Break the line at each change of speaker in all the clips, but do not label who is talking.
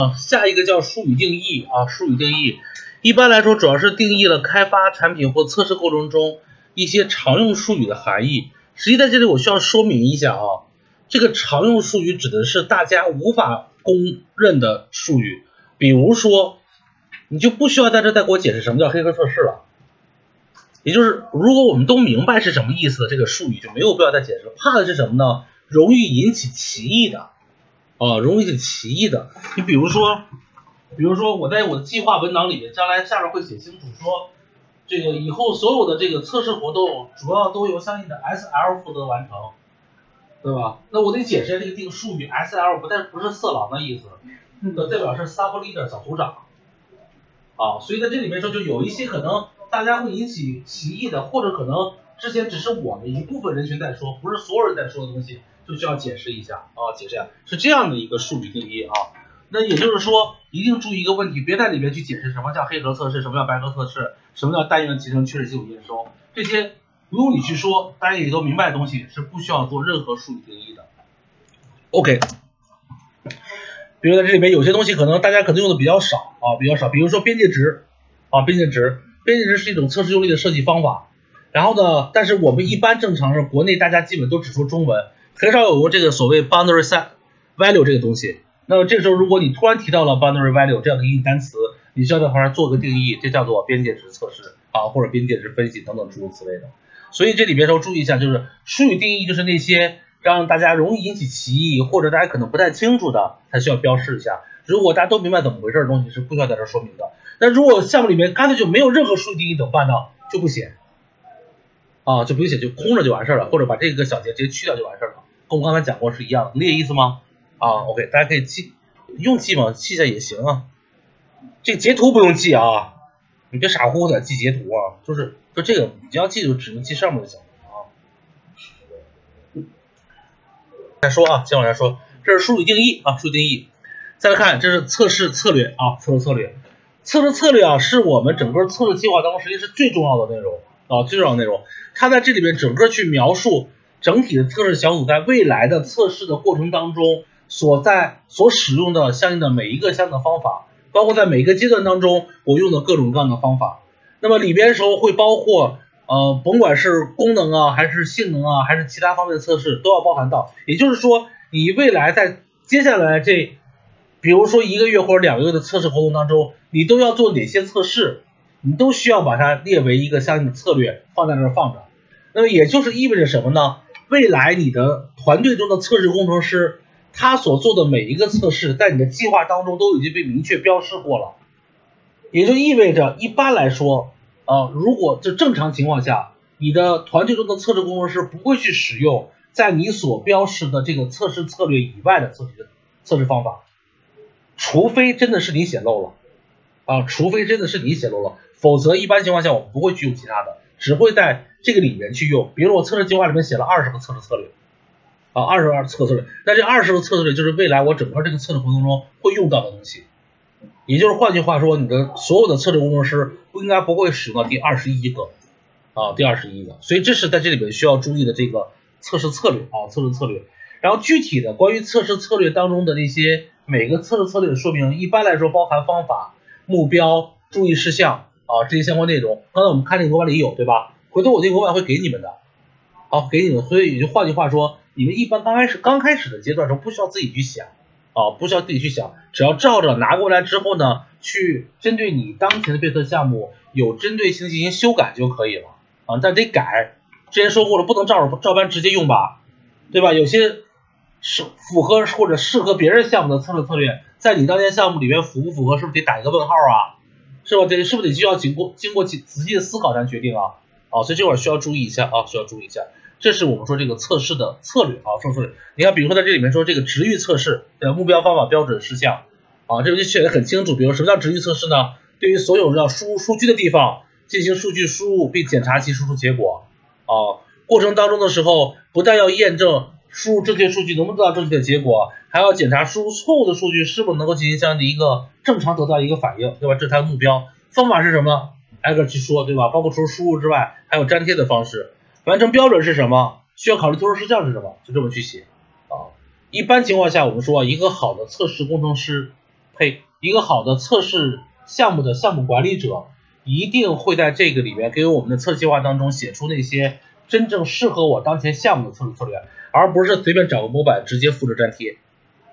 啊，下一个叫术语定义啊，术语定义，一般来说主要是定义了开发产品或测试过程中一些常用术语的含义。实际在这里我需要说明一下啊，这个常用术语指的是大家无法公认的术语，比如说，你就不需要在这再给我解释什么叫黑客测试了。也就是如果我们都明白是什么意思，这个术语就没有必要再解释了。怕的是什么呢？容易引起歧义的。啊，容易引起歧义的。你比如说，比如说我在我的计划文档里面，将来下面会写清楚说，这个以后所有的这个测试活动主要都由相应的 SL 负责完成，对吧？那我得解释这个这个术语 SL 不但不是色狼的意思，那代表是 sub leader 小组长。啊，所以在这里面说，就有一些可能大家会引起歧义的，或者可能之前只是我们一部分人群在说，不是所有人在说的东西。就需要解释一下啊，解释一下是这样的一个术语定义啊。那也就是说，一定注意一个问题，别在里面去解释什么叫黑盒测试，什么叫白盒测试，什么叫单元集成确认系统验收，这些不用你去说，大家也都明白的东西是不需要做任何术语定义的。OK，比如在这里面有些东西可能大家可能用的比较少啊，比较少，比如说边界值啊，边界值，边界值是一种测试用例的设计方法。然后呢，但是我们一般正常是国内大家基本都只说中文。很少有过这个所谓 boundary set value 这个东西。那么这时候，如果你突然提到了 boundary value 这样的一个单词，你需要在旁边做个定义，这叫做边界值测试啊，或者边界值分析等等诸如此类的。所以这里边时候注意一下，就是术语定义就是那些让大家容易引起歧义或者大家可能不太清楚的，才需要标示一下。如果大家都明白怎么回事的东西，是不需要在这说明的。那如果项目里面干脆就没有任何术语定义怎么办呢？就不写啊，就不用写，就空着就完事了，或者把这个小节直接去掉就完事了。跟我刚才讲过是一样的，理解意思吗？啊，OK，大家可以记，用记吗？记下也行啊。这个截图不用记啊，你别傻乎乎的记截图啊，就是就这个，你要记就只能记上面就行了啊。再说啊，接往下说，这是术语定义啊，术语定义。再来看，这是测试策略啊，测试策略，测试策略啊，是我们整个测试计划当中实际是最重要的内容啊，最重要的内容。它在这里面整个去描述。整体的测试小组在未来的测试的过程当中，所在所使用的相应的每一个相应的方法，包括在每一个阶段当中我用的各种各样的方法。那么里边时候会包括呃，甭管是功能啊，还是性能啊，还是其他方面的测试，都要包含到。也就是说，你未来在接下来这，比如说一个月或者两个月的测试活动当中，你都要做哪些测试，你都需要把它列为一个相应的策略放在那儿放着。那么也就是意味着什么呢？未来你的团队中的测试工程师，他所做的每一个测试，在你的计划当中都已经被明确标示过了，也就意味着，一般来说，呃，如果这正常情况下，你的团队中的测试工程师不会去使用在你所标示的这个测试策略以外的测试测试方法，除非真的是你写漏了，啊，除非真的是你写漏了，否则一般情况下我们不会去用其他的。只会在这个里面去用，比如我测试计划里面写了二十个测试策略，啊，二十二测试策略，那这二十个测试策略就是未来我整个这个测试活动中会用到的东西，也就是换句话说，你的所有的测试工程师不应该不会使用到第二十一个，啊，第二十一个，所以这是在这里面需要注意的这个测试策略。啊，测试策略，然后具体的关于测试策略当中的那些每个测试策略的说明，一般来说包含方法、目标、注意事项。啊，这些相关内容，刚才我们看那个模板里有，对吧？回头我那个模板会给你们的，好，给你们。所以也就换句话说，你们一般刚开始刚开始的阶段时候，不需要自己去想，啊，不需要自己去想，只要照着拿过来之后呢，去针对你当前的对策项目有针对性进行修改就可以了，啊，但得改。之前说过了，不能照着照搬直接用吧，对吧？有些是符合或者适合别人项目的策略策略，在你当前项目里面符不符合，是不是得打一个问号啊？是吧？得是不是得需要经过经过仔仔细的思考才决定啊？啊，所以这块需要注意一下啊，需要注意一下。这是我们说这个测试的策略啊，测试。你看，比如说在这里面说这个值域测试的目标方法标准事项啊，这个就写的很清楚。比如什么叫值域测试呢？对于所有要输入数据的地方进行数据输入并检查其输出结果啊，过程当中的时候不但要验证。输入正确数据能不能得到正确的结果，还要检查输入错误的数据是否能够进行相应的一个正常得到一个反应，对吧？这是它的目标。方法是什么？挨个去说，对吧？包括除了输入之外，还有粘贴的方式。完成标准是什么？需要考虑特殊事项是什么？就这么去写啊。一般情况下，我们说一个好的测试工程师呸，一个好的测试项目的项目管理者，一定会在这个里面给我们的测计划当中写出那些真正适合我当前项目的测试策略，而不是随便找个模板直接复制粘贴。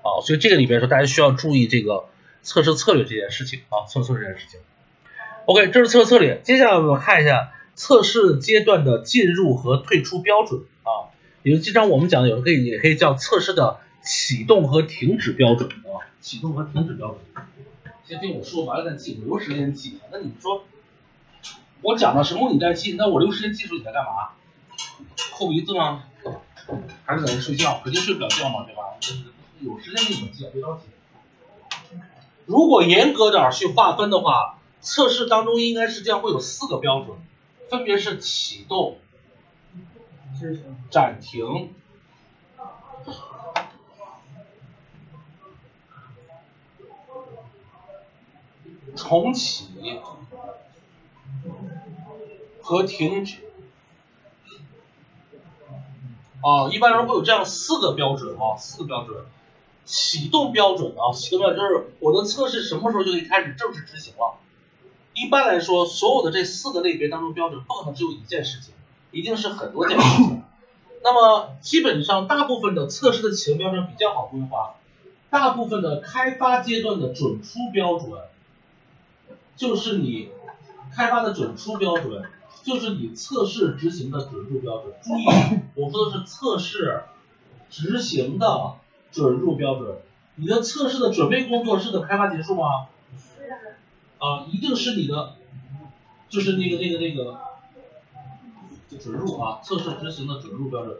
啊，所以这个里边说，大家需要注意这个测试策略这件事情啊，测试策略这件事情。OK，这是测试策略，接下来我们看一下测试阶段的进入和退出标准啊，也就经常我们讲的，有的可以也可以叫测试的启动和停止标准啊，启动和停止标准。先听我说完了再记，留时间记。那你说我讲了什么你再记？那我留时间记住你在干嘛？抠鼻子吗？还是在这睡觉？肯定睡不了觉嘛，对吧？有时间给你怎么记？别着急。如果严格点去划分的话，测试当中应该是这样，会有四个标准，分别是启动、暂停、重启和停止。啊，一般来说会有这样四个标准啊，四个标准。启动标准啊，启动标准就是我的测试什么时候就可以开始正式执行了。一般来说，所有的这四个类别当中，标准不可能只有一件事情，一定是很多件事情。那么基本上大部分的测试的启动标准比较好规划，大部分的开发阶段的准出标准，就是你开发的准出标准，就是你测试执行的准入标准。注意，我说的是测试执行的。准入标准，你的测试的准备工作是等开发结束吗？
是
啊，一定是你的，就是那个那个那个准入啊，测试执行的准入标准，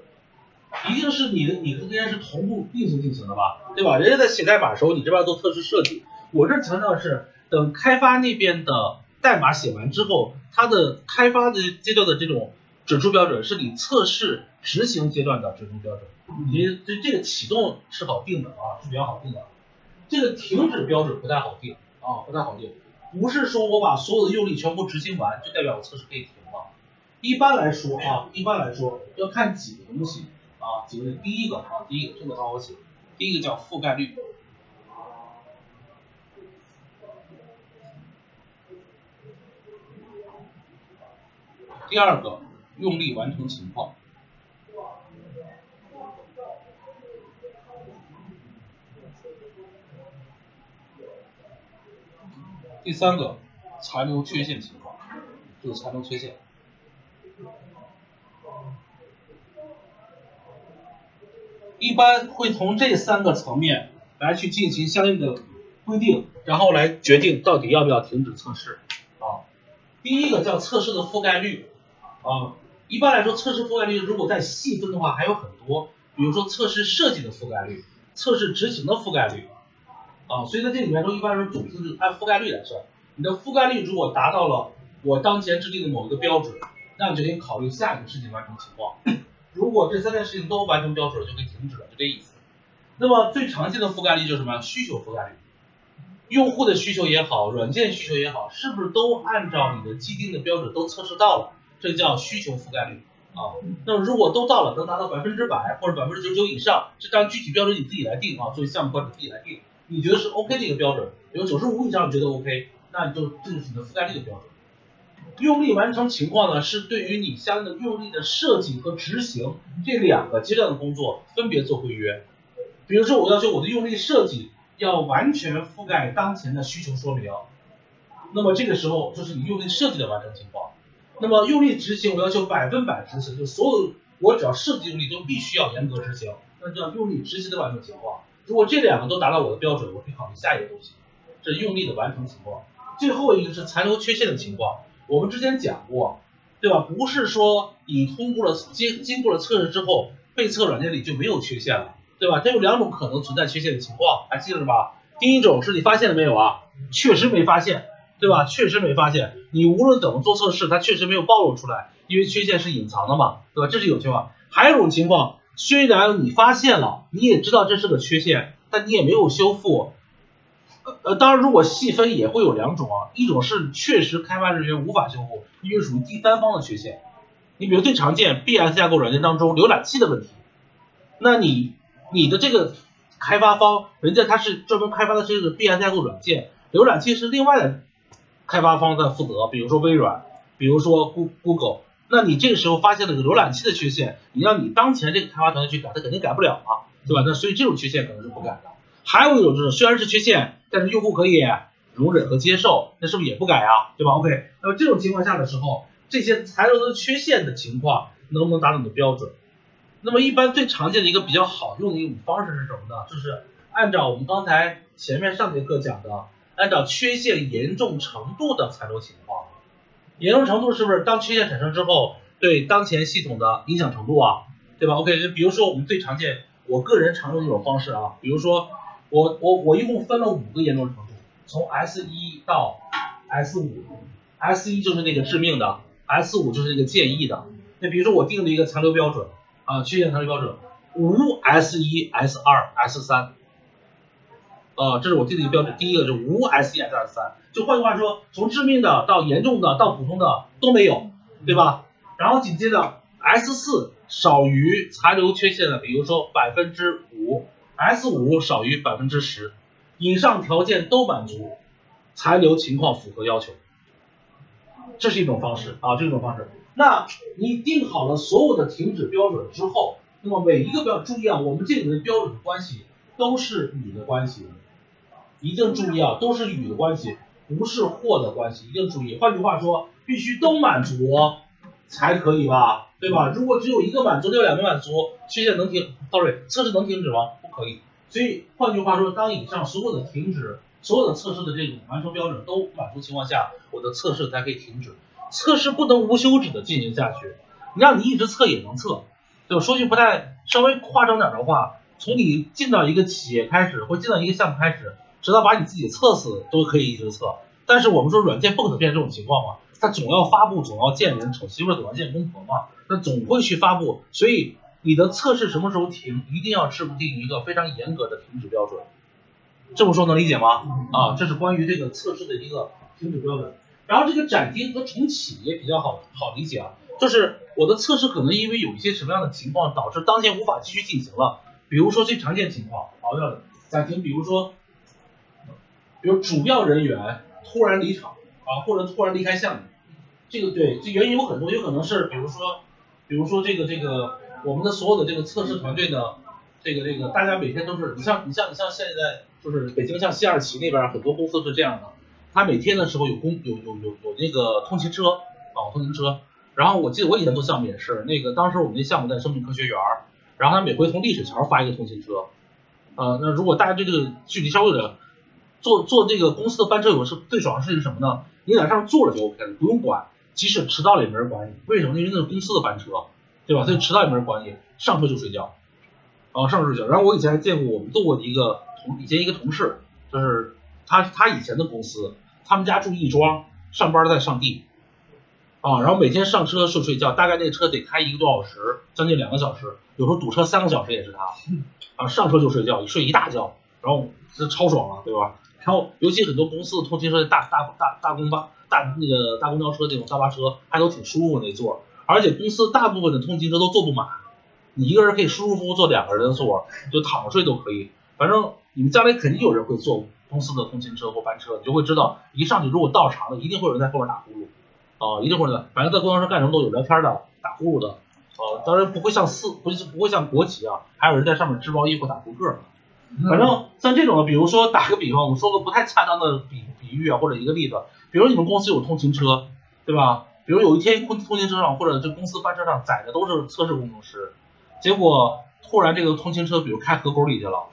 一定是你的，你跟人家是同步并行进行的吧，对吧？人家在写代码的时候，你这边做测试设计，我这强调的是等开发那边的代码写完之后，它的开发的阶段的这种准出标准，是你测试执行阶段的准入标准。你这这个启动是好定的啊，是比较好定的。这个停止标准不太好定啊，不太好定。不是说我把所有的用力全部执行完，就代表我测试可以停了。一般来说啊，一般来说要看几个东西啊，几个。第一个啊，第一个这个好好写。第一个叫覆盖率。第二个用力完成情况。第三个残留缺陷情况，就是残留缺陷，一般会从这三个层面来去进行相应的规定，然后来决定到底要不要停止测试啊。第一个叫测试的覆盖率啊，一般来说测试覆盖率如果再细分的话还有很多，比如说测试设计的覆盖率，测试执行的覆盖率。啊，所以在这里面说，一般来说总是按覆盖率来算。你的覆盖率如果达到了我当前制定的某一个标准，那你就可以考虑下一个事情完成情况。如果这三件事情都完成标准，就可以停止了，就这意思。那么最常见的覆盖率就是什么？需求覆盖率。用户的需求也好，软件需求也好，是不是都按照你的既定的标准都测试到了？这叫需求覆盖率啊。那么如果都到了，能达到百分之百或者百分之九十九以上，这当然具体标准你自己来定啊，作为项目管理自己来定。你觉得是 OK 的一个标准，比如九十五以上你觉得 OK，那你就这就是你的覆盖率的标准。用力完成情况呢，是对于你相应的用力的设计和执行这两个阶段的工作分别做规约。比如说我要求我的用力设计要完全覆盖当前的需求说明，那么这个时候就是你用力设计的完成情况。那么用力执行我要求百分百执行，就所有我只要设计用力都必须要严格执行，那叫用力执行的完成情况。如果这两个都达到我的标准，我可以考虑下一个东西，这是用力的完成情况。最后一个是残留缺陷的情况，我们之前讲过，对吧？不是说你通过了经经过了测试之后，被测软件里就没有缺陷了，对吧？它有两种可能存在缺陷的情况，还记得吧？第一种是你发现了没有啊？确实没发现，对吧？确实没发现，你无论怎么做测试，它确实没有暴露出来，因为缺陷是隐藏的嘛，对吧？这是有情况。还有一种情况。虽然你发现了，你也知道这是个缺陷，但你也没有修复。呃，当然，如果细分也会有两种啊，一种是确实开发人员无法修复，因为属于第三方的缺陷。你比如最常见 BS 架构软件当中浏览器的问题，那你你的这个开发方人家他是专门开发的这个 BS 架构软件，浏览器是另外的开发方在负责，比如说微软，比如说 Google，那你这个时候发现了个浏览器的缺陷，你让你当前这个开发团队去改，他肯定改不了啊，对吧？那所以这种缺陷可能是不改的。还有一种就是虽然是缺陷，但是用户可以容忍和接受，那是不是也不改啊？对吧？OK，那么这种情况下的时候，这些残留的缺陷的情况能不能达到你的标准？那么一般最常见的一个比较好用的一种方式是什么呢？就是按照我们刚才前面上节课讲的，按照缺陷严重程度的残留情况，严重程度是不是当缺陷产生之后对当前系统的影响程度啊？对吧？OK，就比如说我们最常见，我个人常用一种方式啊，比如说我我我一共分了五个严重程度。从 S 一到 S 五，S 一就是那个致命的，S 五就是那个建议的。那比如说我定了一个残留标准啊，缺陷残留标准，无 S 一、S 二、S 三，啊，这是我定的一个标准。第一个是无 S 一、S 二、S 三，就换句话说，从致命的到严重的到普通的都没有，对吧？然后紧接着 S 四少于残留缺陷的，比如说百分之五，S 五少于百分之十。以上条件都满足，残留情况符合要求，这是一种方式啊，这种方式。那你定好了所有的停止标准之后，那么每一个标注意啊，我们这里面标准的关系都是你的关系，一定注意啊，都是与的关系，不是或的关系，一定注意。换句话说，必须都满足才可以吧，对吧？如果只有一个满足，有两个满足，缺陷能停？Sorry，测试能停止吗？不可以。所以换句话说，当以上所有的停止、所有的测试的这种完成标准都满足情况下，我的测试才可以停止。测试不能无休止的进行下去，让你一直测也能测。就说句不太稍微夸张点的话，从你进到一个企业开始，或进到一个项目开始，直到把你自己测死都可以一直测。但是我们说软件不可能变成这种情况嘛，它总要发布，总要见人，丑媳妇总要见公婆嘛，那总会去发布，所以。你的测试什么时候停，一定要制定一个非常严格的停止标准。这么说能理解吗？啊，这是关于这个测试的一个停止标准。然后这个暂停和重启也比较好好理解啊，就是我的测试可能因为有一些什么样的情况导致当前无法继续进行了，比如说最常见情况，好要暂停，比如说，比如主要人员突然离场啊，或者突然离开项目，这个对，这原因有很多，有可能是比如说，比如说这个这个。我们的所有的这个测试团队呢，这个这个大家每天都是，你像你像你像现在就是北京像西二旗那边很多公司是这样的，他每天的时候有公有有有有那个通勤车啊通勤车，然后我记得我以前做项目也是，那个当时我们那项目在生命科学园，然后他每回从丽水桥发一个通勤车，呃那如果大家对这个距离稍微有点，坐坐这个公司的班车有是最爽的事情是什么呢？你在上面坐着就 OK 了，不用管，即使迟到了也没人管你，为什么？因为那是公司的班车。对吧？所以迟到也没人管你，上车就睡觉，啊，上车睡觉。然后我以前还见过，我们做过的一个同以前一个同事，就是他他以前的公司，他们家住亦庄，上班在上地，啊，然后每天上车睡睡觉，大概那车得开一个多小时，将近两个小时，有时候堵车三个小时也是他，啊，上车就睡觉，睡一大觉，然后这超爽了，对吧？然后尤其很多公司的通勤车，大大大大公巴大那个大公交车那种大巴车，还都挺舒服那座。而且公司大部分的通勤车都坐不满，你一个人可以舒舒服服坐两个人的座，就躺着睡都可以。反正你们将来肯定有人会坐公司的通勤车或班车，你就会知道，一上去如果到场了，一定会有人在后面打呼噜，啊，一定会的。反正在公交车干什么都有聊天的、打呼噜的，呃，当然不会像四，不是不会像国企啊，还有人在上面织毛衣或、打扑克。反正像这种的，比如说打个比方，我说个不太恰当的比比喻啊，或者一个例子，比如你们公司有通勤车，对吧？比如有一天通通勤车上或者这公司班车上载的都是测试工程师，结果突然这个通勤车比如开河沟里去了，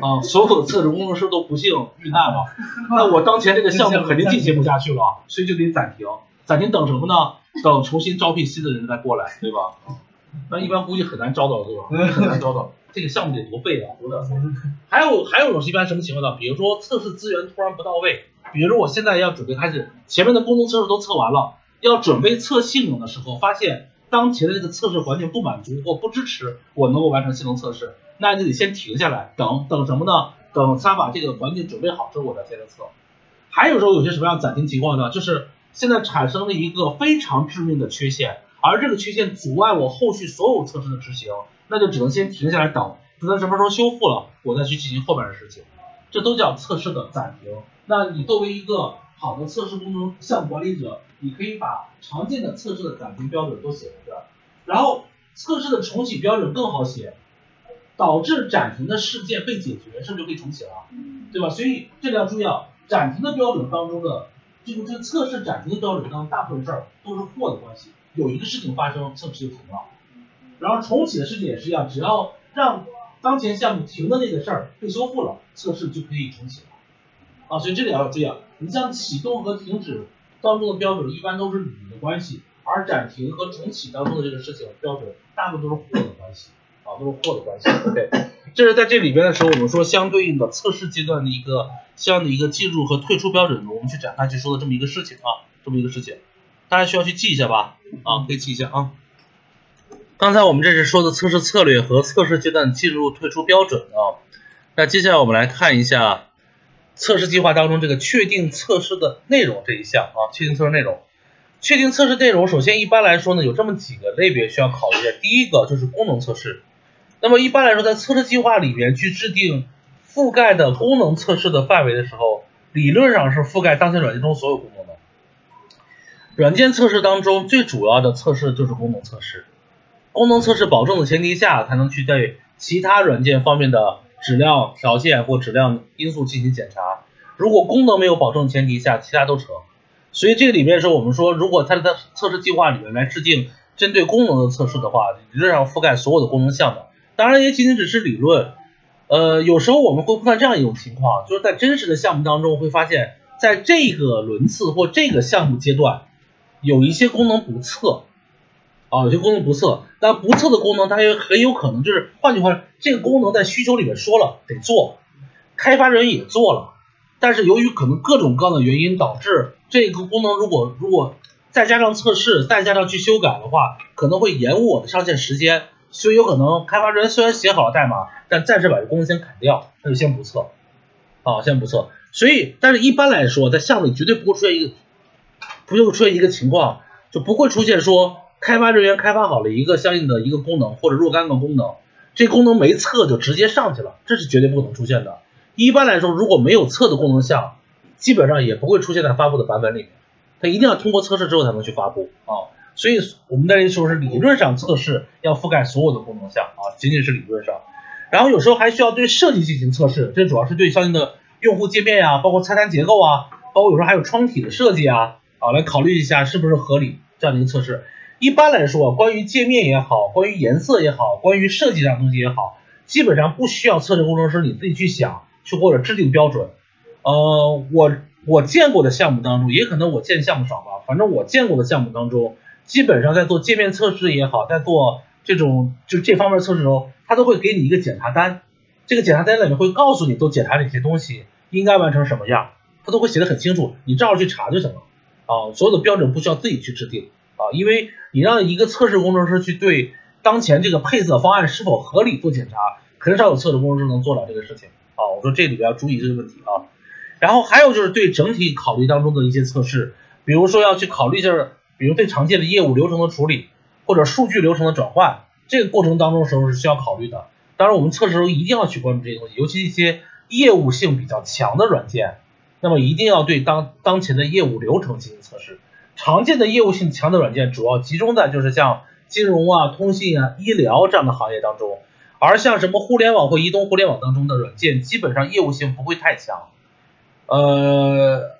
啊，所有的测试工程师都不幸遇难了，那我当前这个项目肯定进行不下去了，所以就得暂停，暂停等什么呢？等重新招聘新的人再过来，对吧？那一般估计很难招到，对吧？很难招到，这个项目得多费啊，多点。还有还有一种是一般什么情况呢？比如说测试资源突然不到位，比如说我现在要准备开始，前面的功能测试都测完了。要准备测性能的时候，发现当前的这个测试环境不满足或不支持我能够完成性能测试，那你得先停下来，等等什么呢？等他把这个环境准备好之后，我再接着测。还有时候有些什么样暂停情况呢？就是现在产生了一个非常致命的缺陷，而这个缺陷阻碍我后续所有测试的执行，那就只能先停下来等，等它什么时候修复了，我再去进行后边的事情，这都叫测试的暂停。那你作为一个好的测试工程项目管理者，你可以把常见的测试的暂停标准都写在这儿，然后测试的重启标准更好写，导致暂停的事件被解决，是不是就可以重启了？对吧？所以这里要注意啊，暂停的标准当中的这个这个测试暂停的标准当中，大部分事儿都是或的关系，有一个事情发生，测试就停了。然后重启的事情也是一样，只要让当前项目停的那个事儿被修复了，测试就可以重启了。啊，所以这里要注意啊，你像启动和停止当中的标准一般都是与的关系，而暂停和重启当中的这个事情标准大部分都是或的关系，啊，都是或的关系。OK，这是在这里边的时候，我们说相对应的测试阶段的一个相应的一个进入和退出标准，我们去展开去说的这么一个事情啊，这么一个事情，大家需要去记一下吧，啊，可以记一下啊。刚才我们这是说的测试策略和测试阶段进入退出标准啊，那接下来我们来看一下。测试计划当中这个确定测试的内容这一项啊，确定测试内容，确定测试内容，首先一般来说呢，有这么几个类别需要考虑的。第一个就是功能测试，那么一般来说，在测试计划里面去制定覆盖的功能测试的范围的时候，理论上是覆盖当前软件中所有功能的。软件测试当中最主要的测试就是功能测试，功能测试保证的前提下，才能去对其他软件方面的。质量条件或质量因素进行检查，如果功能没有保证前提下，其他都成。所以这里面说，我们说，如果它的测试计划里面来制定针对功能的测试的话，理论上覆盖所有的功能项的。当然也仅仅只是理论。呃，有时候我们会碰到这样一种情况，就是在真实的项目当中会发现，在这个轮次或这个项目阶段，有一些功能不测。啊，有些功能不测，但不测的功能，它也很有可能就是，换句话说，这个功能在需求里面说了得做，开发人也做了，但是由于可能各种各样的原因，导致这个功能如果如果再加上测试，再加上去修改的话，可能会延误我的上线时间，所以有可能开发人虽然写好了代码，但暂时把这功能先砍掉，那就先不测，啊，先不测。所以，但是一般来说，在项目里绝对不会出现一个，不会出现一个情况，就不会出现说。开发人员开发好了一个相应的一个功能或者若干个功能，这功能没测就直接上去了，这是绝对不可能出现的。一般来说，如果没有测的功能项，基本上也不会出现在发布的版本里面，它一定要通过测试之后才能去发布啊。所以我们在这说是理论上测试要覆盖所有的功能项啊，仅仅是理论上。然后有时候还需要对设计进行测试，这主要是对相应的用户界面呀，包括菜单结构啊，包括有时候还有窗体的设计啊，好来考虑一下是不是合理这样的一个测试。一般来说，关于界面也好，关于颜色也好，关于设计上东西也好，基本上不需要测试工程师你自己去想，去或者制定标准。呃，我我见过的项目当中，也可能我见项目少吧，反正我见过的项目当中，基本上在做界面测试也好，在做这种就这方面测试的时候，他都会给你一个检查单，这个检查单里面会告诉你都检查哪些东西，应该完成什么样，他都会写的很清楚，你照着去查就行了。啊，所有的标准不需要自己去制定。啊，因为你让一个测试工程师去对当前这个配色方案是否合理做检查，很少有测试工程师能做到这个事情啊。我说这里边要注意这个问题啊。然后还有就是对整体考虑当中的一些测试，比如说要去考虑一下，比如最常见的业务流程的处理或者数据流程的转换，这个过程当中时候是需要考虑的。当然我们测试时候一定要去关注这些东西，尤其一些业务性比较强的软件，那么一定要对当当前的业务流程进行测试。常见的业务性强的软件，主要集中在就是像金融啊、通信啊、医疗这样的行业当中，而像什么互联网或移动互联网当中的软件，基本上业务性不会太强。呃，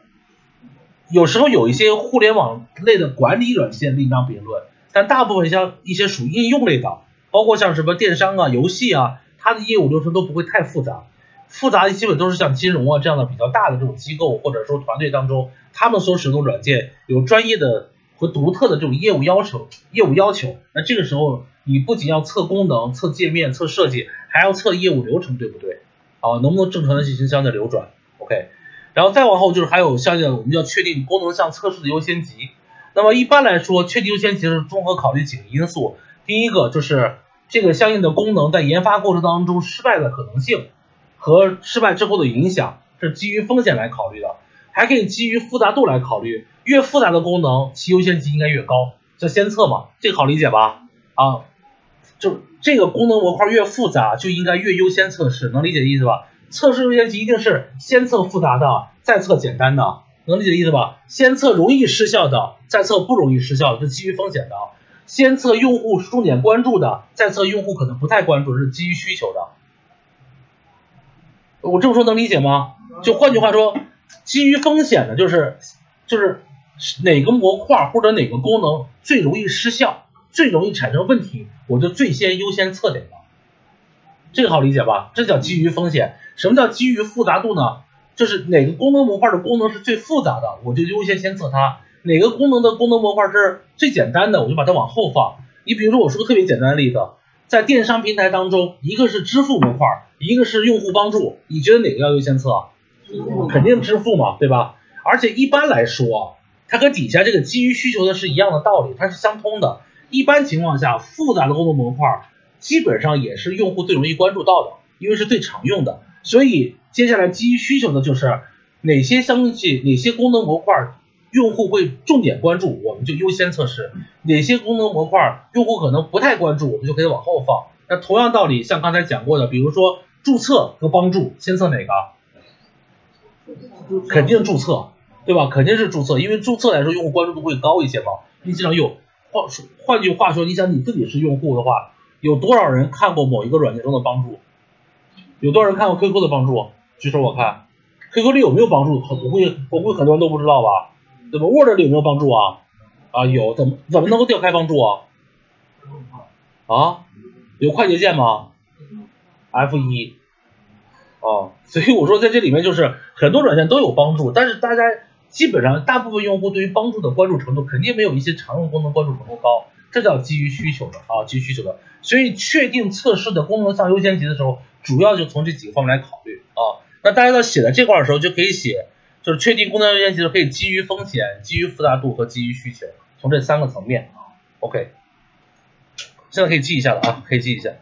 有时候有一些互联网类的管理软件另当别论，但大部分像一些属应用类的，包括像什么电商啊、游戏啊，它的业务流程都不会太复杂。复杂的基本都是像金融啊这样的比较大的这种机构或者说团队当中，他们所使用的软件有专业的和独特的这种业务要求，业务要求。那这个时候你不仅要测功能、测界面、测设计，还要测业务流程，对不对？啊，能不能正常的进行相应的流转？OK。然后再往后就是还有相应的，我们要确定功能项测试的优先级。那么一般来说，确定优先级是综合考虑几个因素。第一个就是这个相应的功能在研发过程当中失败的可能性。和失败之后的影响是基于风险来考虑的，还可以基于复杂度来考虑，越复杂的功能其优先级应该越高，叫先测嘛，这个好理解吧？啊，就这个功能模块越复杂，就应该越优先测试，能理解意思吧？测试优先级一定是先测复杂的，再测简单的，能理解意思吧？先测容易失效的，再测不容易失效的，是基于风险的；先测用户重点关注的，再测用户可能不太关注，是基于需求的。我这么说能理解吗？就换句话说，基于风险的，就是就是哪个模块或者哪个功能最容易失效。最容易产生问题，我就最先优先测哪个，这个好理解吧？这叫基于风险。什么叫基于复杂度呢？就是哪个功能模块的功能是最复杂的，我就优先先测它；哪个功能的功能模块是最简单的，我就把它往后放。你比如说，我说个特别简单的例子，在电商平台当中，一个是支付模块，一个是用户帮助，你觉得哪个要优先测？肯定支付嘛，对吧？而且一般来说，它和底下这个基于需求的是一样的道理，它是相通的。一般情况下，复杂的功能模块基本上也是用户最容易关注到的，因为是最常用的。所以接下来基于需求的就是哪些东西、哪些功能模块用户会重点关注，我们就优先测试；哪些功能模块用户可能不太关注，我们就可以往后放。那同样道理，像刚才讲过的，比如说注册和帮助，先测哪个？肯定注册，对吧？肯定是注册，因为注册来说用户关注度会高一些嘛。你经常用。换换句话说，你想你自己是用户的话，有多少人看过某一个软件中的帮助？有多少人看过 QQ 的帮助？举手我看，QQ 里有没有帮助？我估计我估计很多人都不知道吧？怎么 Word 里有没有帮助啊？啊有，怎么怎么能够调开帮助啊？啊？有快捷键吗？F 一。哦，所以我说在这里面就是很多软件都有帮助，但是大家。基本上，大部分用户对于帮助的关注程度肯定没有一些常用功能关注程度高，这叫基于需求的啊，基于需求的。所以确定测试的功能项优先级的时候，主要就从这几个方面来考虑啊。那大家在写在这块的时候，就可以写，就是确定功能优先级的，可以基于风险、基于复杂度和基于需求，从这三个层面啊。OK，现在可以记一下了啊，可以记一下。